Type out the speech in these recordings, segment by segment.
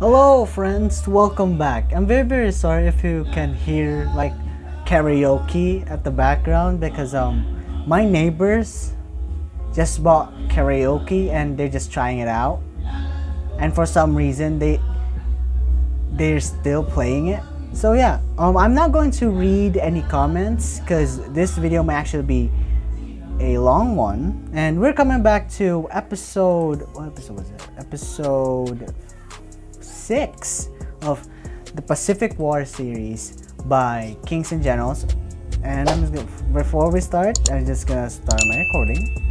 Hello friends, welcome back. I'm very very sorry if you can hear like karaoke at the background because um my neighbors just bought karaoke and they're just trying it out. And for some reason they they're still playing it. So yeah, um I'm not going to read any comments cuz this video may actually be a long one. And we're coming back to episode what episode was it? Episode 6 of the Pacific War series by Kings and Generals. And I'm just gonna, before we start, I'm just gonna start my recording.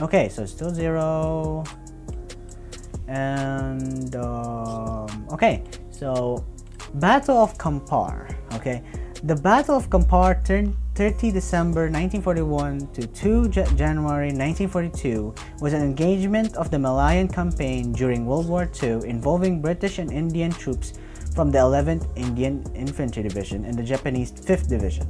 Okay, so still zero. And um, okay, so Battle of Kampar. Okay, the Battle of Kampar turned 30 December 1941 to 2 January 1942 was an engagement of the Malayan campaign during World War II involving British and Indian troops from the 11th Indian Infantry Division and the Japanese 5th Division.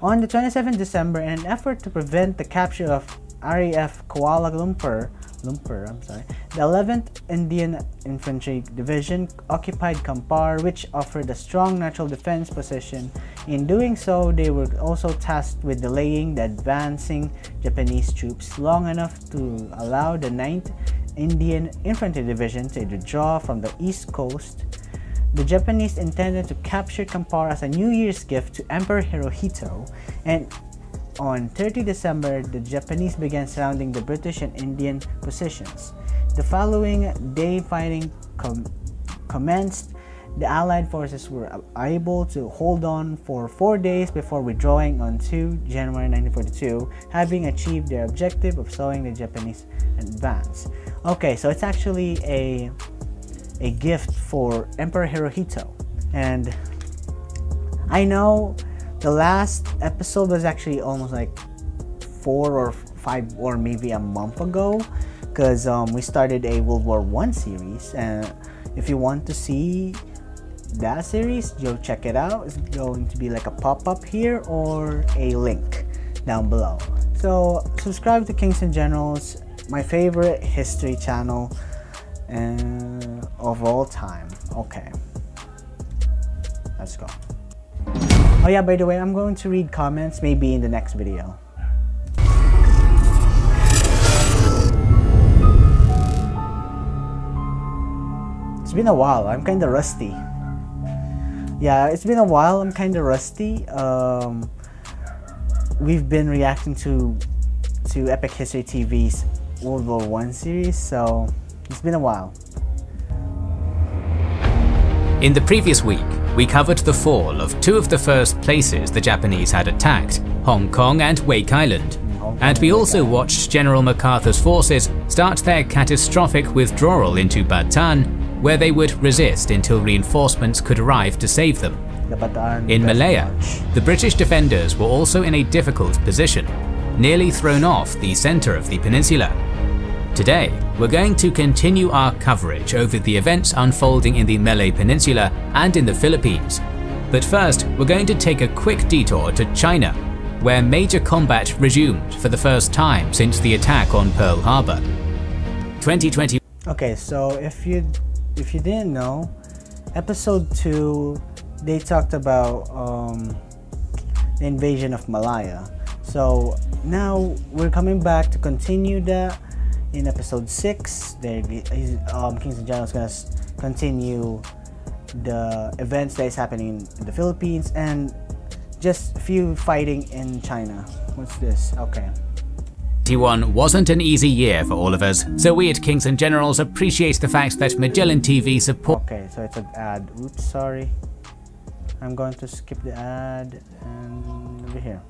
On the 27th December, in an effort to prevent the capture of RAF Kuala Lumpur, Lumpur, I'm sorry, the 11th Indian Infantry Division occupied Kampar, which offered a strong natural defense position. In doing so, they were also tasked with delaying the advancing Japanese troops long enough to allow the 9th Indian Infantry Division to withdraw from the east coast. The Japanese intended to capture Kampar as a New Year's gift to Emperor Hirohito, and on 30 December, the Japanese began surrounding the British and Indian positions. The following day, fighting com commenced. The Allied forces were able to hold on for four days before withdrawing on 2 January 1942, having achieved their objective of slowing the Japanese advance. Okay, so it's actually a a gift for Emperor Hirohito, and I know the last episode was actually almost like four or five or maybe a month ago because um, we started a World War One series and if you want to see that series go check it out. It's going to be like a pop-up here or a link down below. So subscribe to Kings and Generals my favorite history channel uh, of all time. Okay. Let's go Oh yeah, by the way, I'm going to read comments maybe in the next video. It's been a while. I'm kind of rusty. Yeah, it's been a while. I'm kind of rusty. Um, we've been reacting to to Epic History TV's World War One series, so it's been a while. In the previous week, we covered the fall of two of the first places the Japanese had attacked, Hong Kong and Wake Island. And we also watched General MacArthur's forces start their catastrophic withdrawal into Bataan, where they would resist until reinforcements could arrive to save them. In Malaya, the British defenders were also in a difficult position, nearly thrown off the centre of the peninsula. Today, we're going to continue our coverage over the events unfolding in the Malay Peninsula and in the Philippines. But first, we're going to take a quick detour to China, where major combat resumed for the first time since the attack on Pearl Harbor. 2020 Okay, so if you if you didn't know, episode 2 they talked about um, the invasion of Malaya. So now we're coming back to continue that in episode 6 there um, Kings and Generals is gonna continue the events that is happening in the Philippines and just a few fighting in China what's this okay 2021 wasn't an easy year for all of us, so we at Kings and Generals appreciate the fact that Magellan TV support. Okay, so it's an ad. Oops, sorry. I'm going to skip the ad and over here.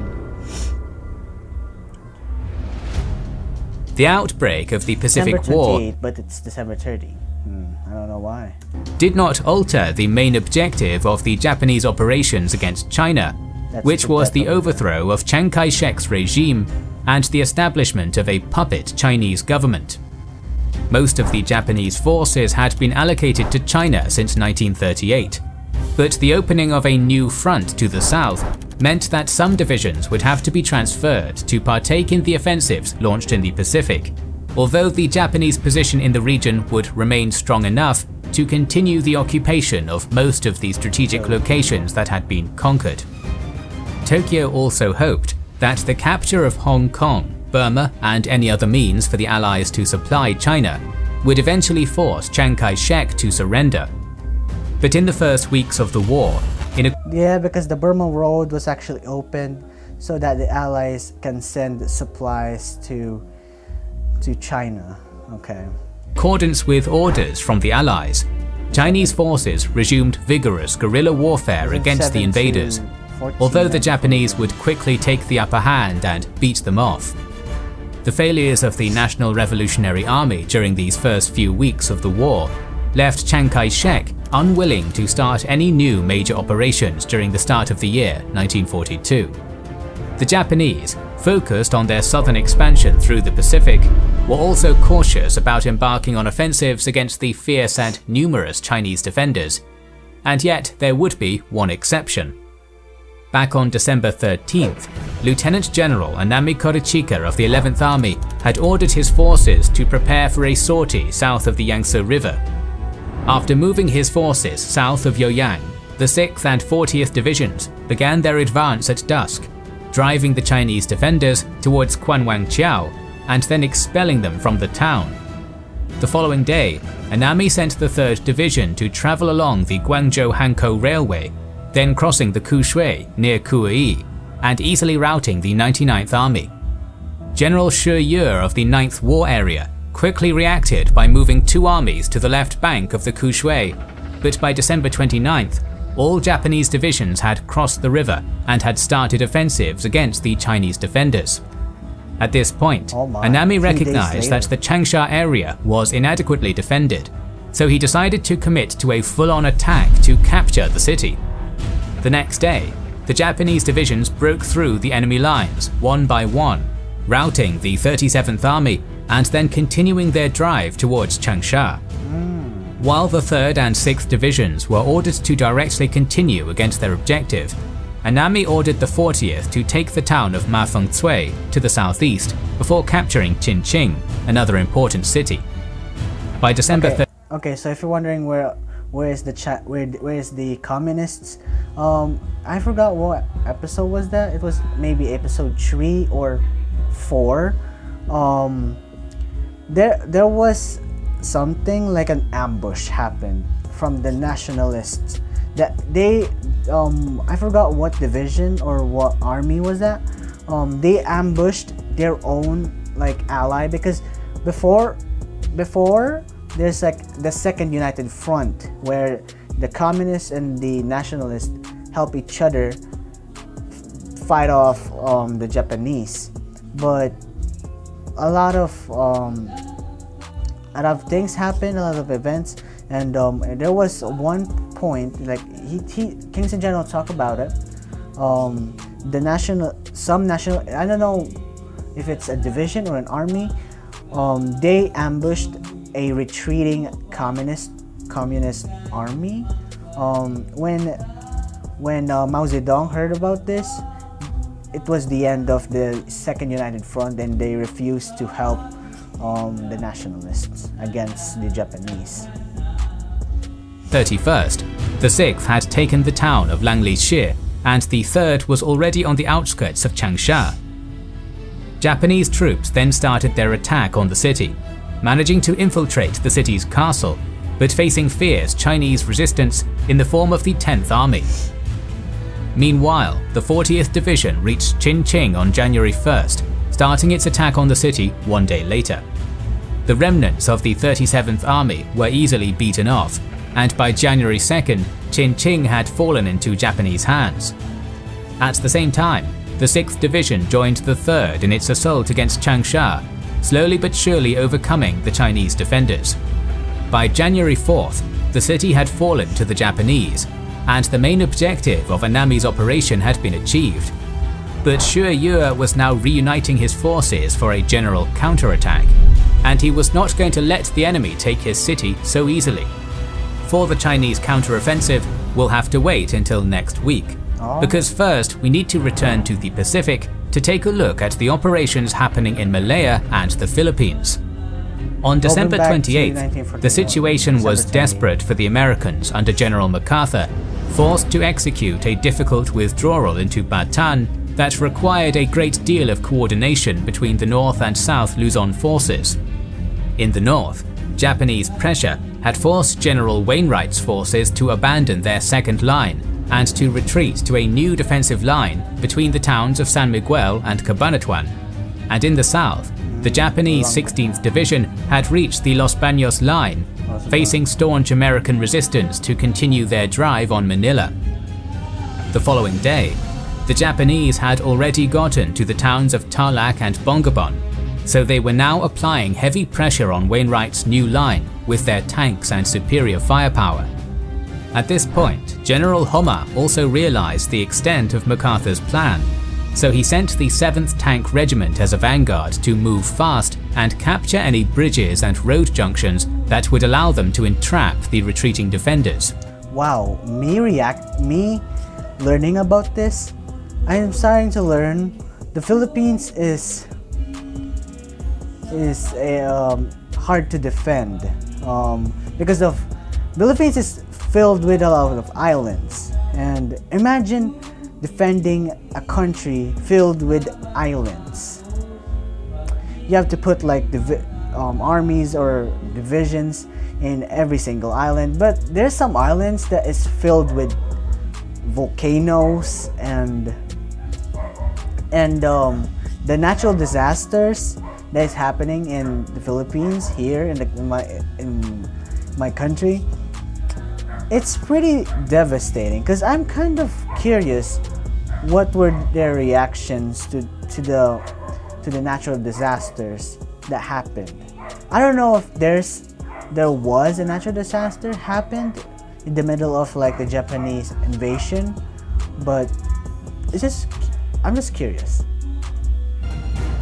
The outbreak of the Pacific December War but it's December 30. Hmm, I don't know why. did not alter the main objective of the Japanese operations against China, That's which was the overthrow of Chiang Kai-shek's regime and the establishment of a puppet Chinese government. Most of the Japanese forces had been allocated to China since 1938, but the opening of a new front to the south meant that some divisions would have to be transferred to partake in the offensives launched in the Pacific, although the Japanese position in the region would remain strong enough to continue the occupation of most of the strategic locations that had been conquered. Tokyo also hoped that the capture of Hong Kong, Burma, and any other means for the Allies to supply China would eventually force Chiang Kai-shek to surrender. But in the first weeks of the war, in a yeah, because the Burma Road was actually opened so that the Allies can send supplies to to China. Okay. accordance with orders from the Allies, Chinese forces resumed vigorous guerrilla warfare mm-hmm. against the invaders, 14, although the Japanese would quickly take the upper hand and beat them off. The failures of the National Revolutionary Army during these first few weeks of the war left Chiang Kai-shek unwilling to start any new major operations during the start of the year 1942. The Japanese, focused on their southern expansion through the Pacific, were also cautious about embarking on offensives against the fierce and numerous Chinese defenders. And yet there would be one exception. Back on December 13th, Lieutenant General Anami Korechika of the 11th Army had ordered his forces to prepare for a sortie south of the Yangtze River. After moving his forces south of Yoyang, the 6th and 40th Divisions began their advance at dusk, driving the Chinese defenders towards Quanwangqiao and then expelling them from the town. The following day, Anami sent the 3rd Division to travel along the Guangzhou-Hankou Railway, then crossing the Kushui near Kuyi and easily routing the 99th Army. General Xue Yue of the 9th War Area quickly reacted by moving two armies to the left bank of the Kushui, but by December 29th, all Japanese divisions had crossed the river and had started offensives against the Chinese defenders. At this point, Oh Anami recognized that the Changsha area was inadequately defended, so he decided to commit to a full-on attack to capture the city. The next day, the Japanese divisions broke through the enemy lines one by one, routing the 37th Army and then continuing their drive towards Changsha. While the 3rd and 6th Divisions were ordered to directly continue against their objective, Anami ordered the 40th to take the town of Mafengcui to the southeast before capturing Qinqing, another important city. By December Okay. Okay, so if you're wondering where where is the chat where where is the communists? Um, I forgot what episode was that. It was maybe episode three or four. Um, there there was something like an ambush happened from the nationalists that they um I forgot what division or what army was that. Um they ambushed their own like ally because before before there's like the second united front where the communists and the nationalists help each other fight off um, the japanese. But a lot of um, a lot of things happened, a lot of events, and um, there was one point like he, he Kings and General talked about it. Um, the national, some national, I don't know if it's a division or an army. Um, they ambushed a retreating communist communist army. Um, when when uh, Mao Zedong heard about this, it was the end of the Second United Front, and they refused to help um, the nationalists against the Japanese. 31st, the 6th had taken the town of Langli Langlishire, and the 3rd was already on the outskirts of Changsha. Japanese troops then started their attack on the city, managing to infiltrate the city's castle, but facing fierce Chinese resistance in the form of the 10th Army. Meanwhile, the 40th Division reached Qinqing on January 1st, starting its attack on the city one day later. The remnants of the 37th Army were easily beaten off, and by January 2nd, Qinqing had fallen into Japanese hands. At the same time, the 6th Division joined the 3rd in its assault against Changsha, slowly but surely overcoming the Chinese defenders. By January 4th, the city had fallen to the Japanese, and the main objective of Anami's operation had been achieved. But Xue Yue was now reuniting his forces for a general counterattack, and he was not going to let the enemy take his city so easily. For the Chinese counteroffensive, we'll have to wait until next week. Oh. because first we need to return to the Pacific to take a look at the operations happening in Malaya and the Philippines. On December back to 28th, the situation was desperate for the Americans under General MacArthur, forced to execute a difficult withdrawal into Bataan that required a great deal of coordination between the North and South Luzon forces. In the north, Japanese pressure had forced General Wainwright's forces to abandon their second line and to retreat to a new defensive line between the towns of San Miguel and Cabanatuan. And in the south, the Japanese 16th Division had reached the Los Baños line, facing staunch American resistance to continue their drive on Manila. The following day, the Japanese had already gotten to the towns of Tarlac and Bongabon, so they were now applying heavy pressure on Wainwright's new line with their tanks and superior firepower. At this point, General Homma also realized the extent of MacArthur's plan, so he sent the 7th Tank Regiment as a vanguard to move fast and capture any bridges and road junctions that would allow them to entrap the retreating defenders. Wow, me react me learning about this, I am starting to learn. The Philippines is is a, um, hard to defend um, because of Philippines is filled with a lot of islands. And imagine defending a country filled with islands. You have to put like divi- um, armies or divisions in every single island but there's some islands that is filled with volcanoes and and um, the natural disasters that is happening in the Philippines here in, the, in my in my country. It's pretty devastating because I'm kind of curious what were their reactions to, to the to the natural disasters that happened. I don't know if there's there was a natural disaster happened in the middle of like the Japanese invasion, but it's just I'm just curious.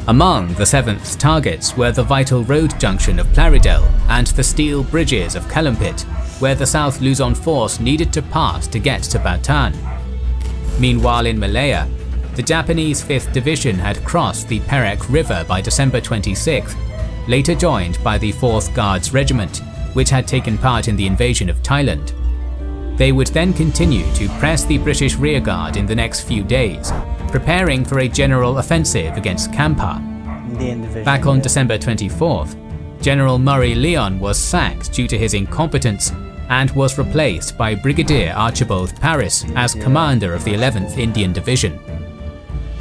Among the 7th targets were the vital road junction of Plaridel and the steel bridges of Calumpit, where the South Luzon force needed to pass to get to Bataan. Meanwhile in Malaya, the Japanese 5th Division had crossed the Perak River by December 26th, later joined by the 4th Guards Regiment, which had taken part in the invasion of Thailand. They would then continue to press the British rearguard in the next few days, preparing for a general offensive against Kampar. Back on. December 24th, General Murray-Lyon was sacked due to his incompetence and was replaced by Brigadier Archibald Paris as commander of the 11th Indian Division.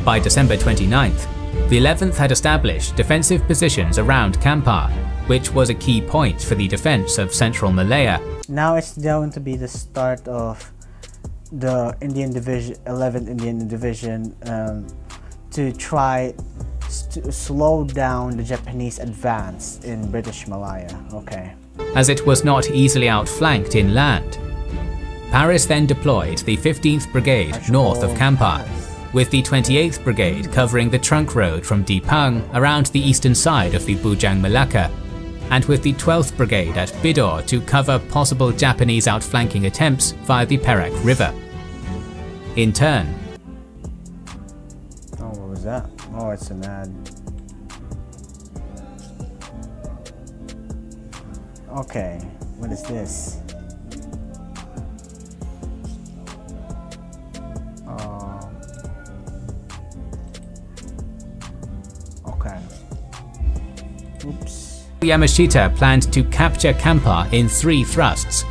By December 29th, the 11th had established defensive positions around Kampar, which was a key point for the defense of central Malaya now it's going to be the start of the Indian Division, 11th Indian Division, um, to try to slow down the Japanese advance in British Malaya. Okay. As it was not easily outflanked inland. Paris then deployed the 15th Brigade north of Kampar, with the 28th Brigade covering the trunk road from Dipang around the eastern side of the Bujang Malacca, and with the 12th Brigade at Bidor to cover possible Japanese outflanking attempts via the Perak River. In turn, Oh, what was that? Oh, it's an ad. Okay, what is this? Um, okay. Oops. Yamashita planned to capture Kampar in three thrusts.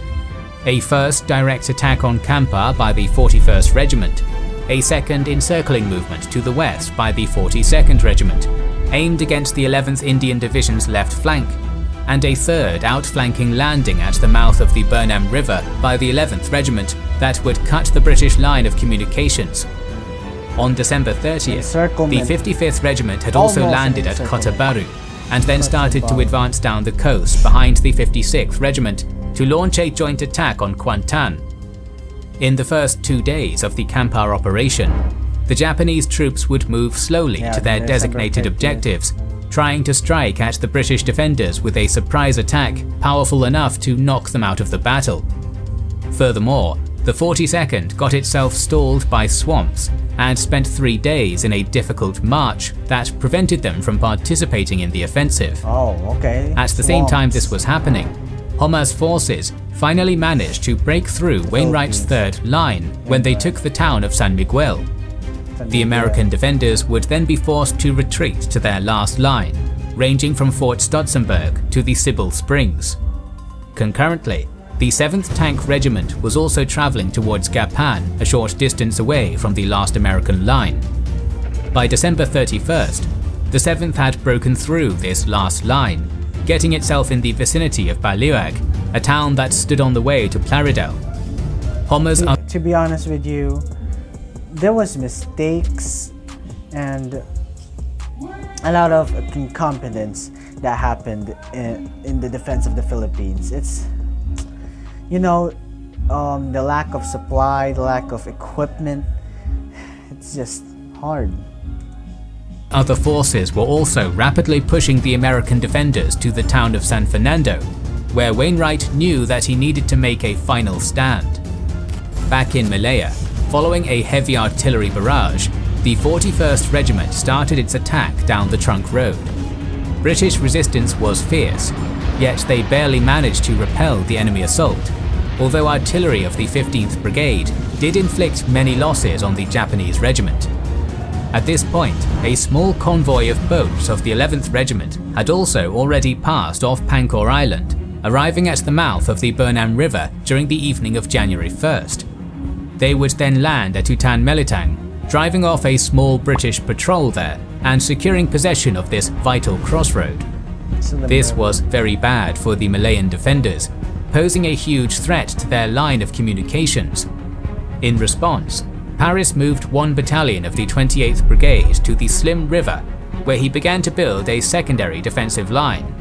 A first direct attack on Kampar by the 41st Regiment, a second encircling movement to the west by the 42nd Regiment, aimed against the 11th Indian Division's left flank, and a third outflanking landing at the mouth of the Bernam River by the 11th Regiment that would cut the British line of communications. On December 30th, the 55th Regiment had also landed at. Kota Bharu, and then started to advance down the coast behind the 56th Regiment to launch a joint attack on Kuantan. In the first two days of the Kampar operation, the Japanese troops would move slowly Yeah, to their designated objectives, trying to strike at the British defenders with a surprise attack powerful enough to knock them out of the battle. Furthermore, the 42nd got itself stalled by swamps and spent three days in a difficult march that prevented them from participating in the offensive. Oh, okay. At the same time this was happening, Homma's forces finally managed to break through oh, Wainwright's third line when they took the town of San Miguel. The American defenders would then be forced to retreat to their last line, ranging from Fort Stotsenburg to the Sibul Springs. Concurrently, the 7th Tank Regiment was also travelling towards Gapan, a short distance away from the last American line. By December 31st, the 7th had broken through this last line, getting itself in the vicinity of Baliuag, a town that stood on the way to Plaridel. Homma's to be honest with you, there was mistakes and a lot of incompetence that happened in, in the defense of the Philippines. It's you know, um, the lack of supply, the lack of equipment, it's just hard. Other forces were also rapidly pushing the American defenders to the town of San Fernando, where Wainwright knew that he needed to make a final stand. Back in Malaya, following a heavy artillery barrage, the 41st Regiment started its attack down the trunk road. British resistance was fierce, yet they barely managed to repel the enemy assault, although artillery of the 15th Brigade did inflict many losses on the Japanese regiment. At this point, a small convoy of boats of the 11th Regiment had also already passed off Pangkor Island, arriving at the mouth of the Bernam River during the evening of January 1st. They would then land at Utan Melintang, driving off a small British patrol there and securing possession of this vital crossroad. This was very bad for the Malayan defenders, posing a huge threat to their line of communications. In response, Paris moved one battalion of the 28th Brigade to the Slim River, where he began to build a secondary defensive line.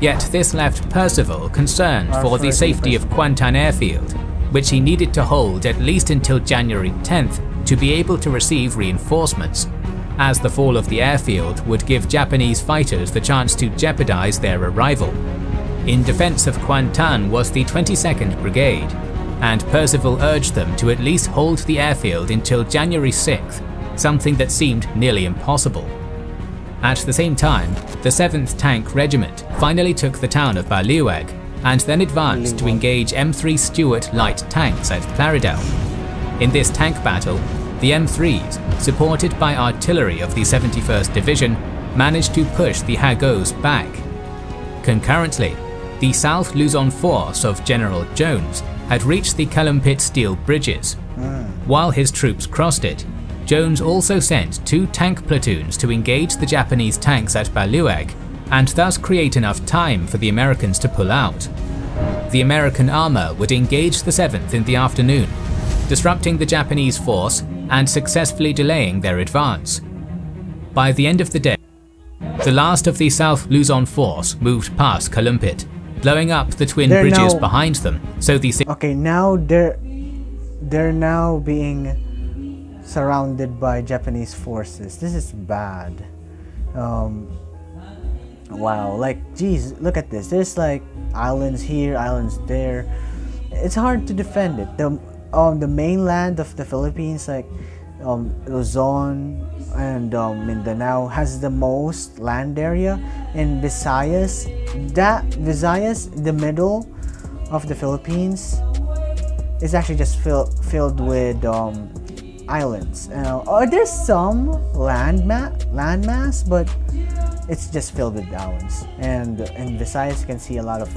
Yet this left Percival concerned for the safety of Kuantan Airfield, which he needed to hold at least until January 10th to be able to receive reinforcements, as the fall of the airfield would give Japanese fighters the chance to jeopardize their arrival in defense of Kuantan was the 22nd Brigade, and Percival urged them to at least hold the airfield until January 6th, something that seemed nearly impossible. At the same time, the 7th Tank Regiment finally took the town of Baliuag and then advanced to engage M3 Stuart light tanks at Plaridel. In this tank battle, the M3s, supported by artillery of the 71st Division, managed to push the Ha-Gos back. Concurrently, the South Luzon force of General Jones had reached the Calumpit steel bridges. While his troops crossed it, Jones also sent two tank platoons to engage the Japanese tanks at Baliuag and thus create enough time for the Americans to pull out. The American armor would engage the 7th in the afternoon, disrupting the Japanese force and successfully delaying their advance. By the end of the day, the last of the South Luzon force moved past Calumpit, blowing up the twin they're bridges now, behind them. So these Okay, now they're they're now being surrounded by Japanese forces. This is bad. Um, wow, like geez, look at this. There's like islands here, islands there. It's hard to defend it. The um the mainland of the Philippines, like um, Luzon and um, Mindanao has the most land area in Visayas that Visayas the middle of the Philippines is actually just fill, filled with um, islands uh, or there's some land ma- land mass but it's just filled with islands and in Visayas you can see a lot of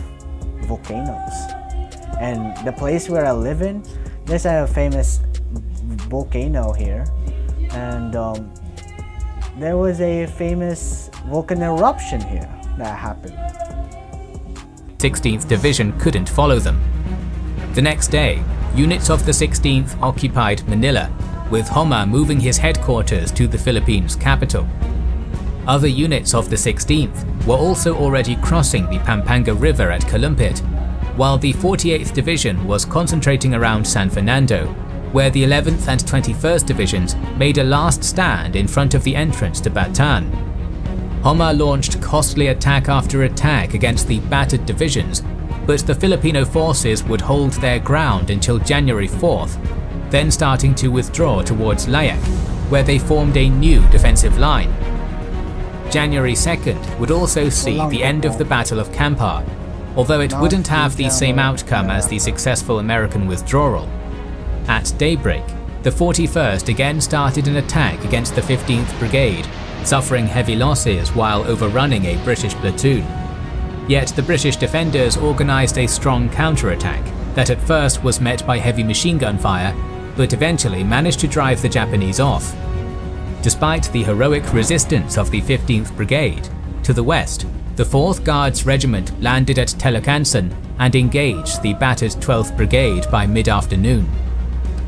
volcanoes and the place where I live in there's a famous volcano here and um, there was a famous volcano eruption here that happened. 16th Division couldn't follow them. The next day, units of the 16th occupied Manila, with Homma moving his headquarters to the Philippines capital. Other units of the 16th were also already crossing the Pampanga River at Calumpit, while the 48th Division was concentrating around San Fernando where the 11th and 21st Divisions made a last stand in front of the entrance to Bataan. Homma launched costly attack after attack against the battered divisions, but the Filipino forces would hold their ground until January 4th, then starting to withdraw towards Layac, where they formed a new defensive line. January 2nd would also see the end of the Battle of Kampar, although it wouldn't have the same outcome as the successful American withdrawal. At daybreak, the 41st again started an attack against the 15th Brigade, suffering heavy losses while overrunning a British platoon. Yet the British defenders organised a strong counterattack that at first was met by heavy machine gun fire, but eventually managed to drive the Japanese off. Despite the heroic resistance of the 15th Brigade, to the west, the 4th Guards Regiment landed at Telok Anson and engaged the battered 12th Brigade by mid-afternoon.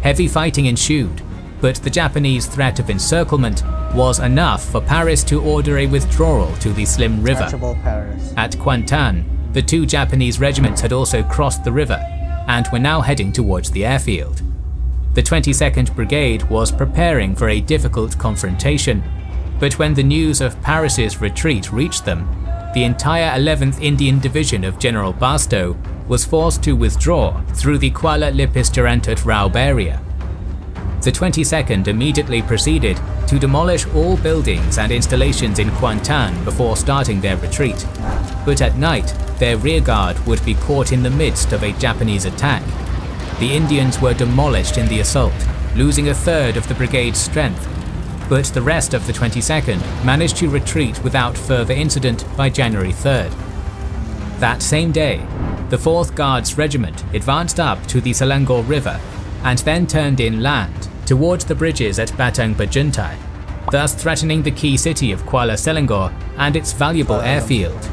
Heavy fighting ensued, but the Japanese threat of encirclement was enough for Paris to order a withdrawal to the Slim River. At Kuantan, the two Japanese regiments had also crossed the river and were now heading towards the airfield. The 22nd Brigade was preparing for a difficult confrontation, but when the news of Paris's retreat reached them, the entire 11th Indian Division of General Barstow was forced to withdraw through the Kuala Lipis Jerantut Raub area. The 22nd immediately proceeded to demolish all buildings and installations in Kuantan before starting their retreat, but at night their rearguard would be caught in the midst of a Japanese attack. The Indians were demolished in the assault, losing a third of the brigade's strength, but the rest of the 22nd managed to retreat without further incident by January 3rd. That same day, the 4th Guards Regiment advanced up to the Selangor River and then turned inland towards the bridges at Batang Berjuntai, thus threatening the key city of Kuala Selangor and its valuable airfield.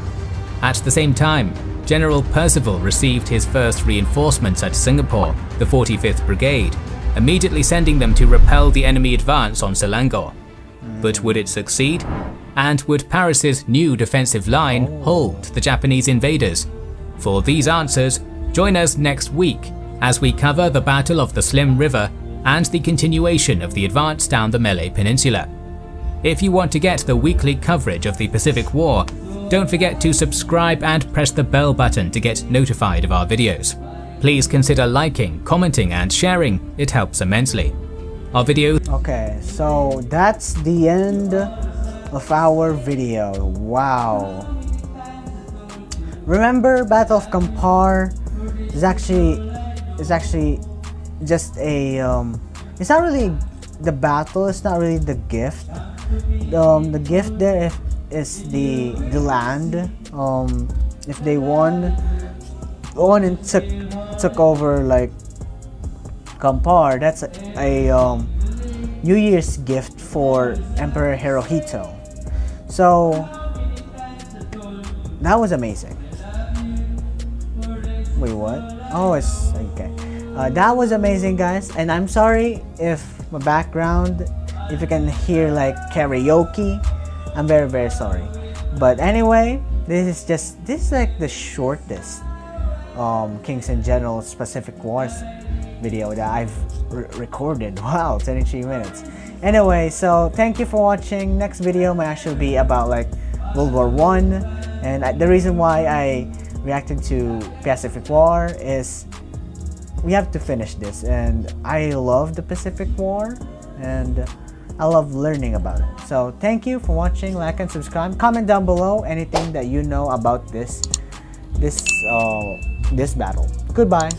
At the same time, General Percival received his first reinforcements at Singapore, the 45th Brigade, immediately sending them to repel the enemy advance on Selangor. But would it succeed? And would Paris's new defensive line oh. hold the Japanese invaders? For these answers, join us next week as we cover the Battle of the Slim River and the continuation of the advance down the Malay Peninsula. If you want to get the weekly coverage of the Pacific War, don't forget to subscribe and press the bell button to get notified of our videos. Please consider liking, commenting and sharing, it helps immensely. Our video Okay, so that's the end of our video. Wow. Remember Battle of Kampar is actually is actually just a um, it's not really the battle, it's not really the gift. Um, the gift there is the the land. Um, if they won, won and took took over like Kampar, that's a, a um, New Year's gift for Emperor Hirohito. So that was amazing. Wait, what? Oh, it's okay. Uh, that was amazing, guys. And I'm sorry if my background, if you can hear like karaoke, I'm very, very sorry. But anyway, this is just, this is like the shortest um, Kings and Generals Pacific Wars video that I've re recorded. Wow, 23 minutes. Anyway, so thank you for watching. Next video might actually be about like World War One, and the reason why I reacted to Pacific War is we have to finish this and I love the Pacific War and I love learning about it. So thank you for watching, like and subscribe. Comment down below anything that you know about this this uh, this battle. Goodbye.